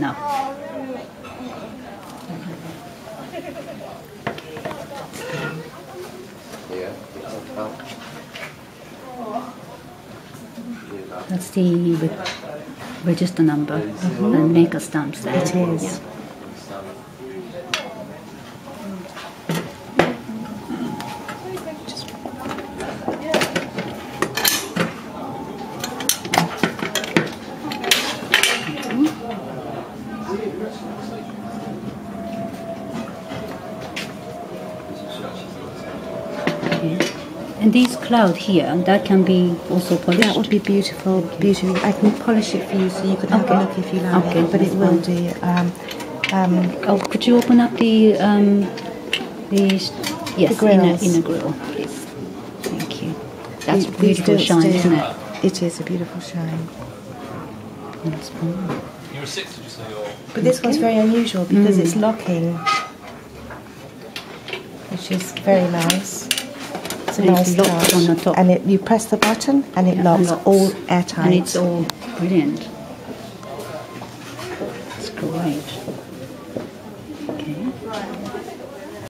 No. Yeah. That's the re- register number and maker stamps there. It is. Yeah. Okay. And these cloud here, that can be also polished. That would be beautiful, beautiful. I can polish it for you so you can have Okay. a look if you like. Okay, but it will fine. do. Um, um, Oh, could you open up the um, the yes The inner, inner grill, please? Thank you. That's these- beautiful shine, do- isn't it? It is a beautiful shine. That's fine. You were six, did you say? Or But this one's very unusual because Mm. it's locking, which is very nice. It's a And nice locked on the top. And it, you press the button and it Yeah, locks, and all airtight. And it's all brilliant. It's great.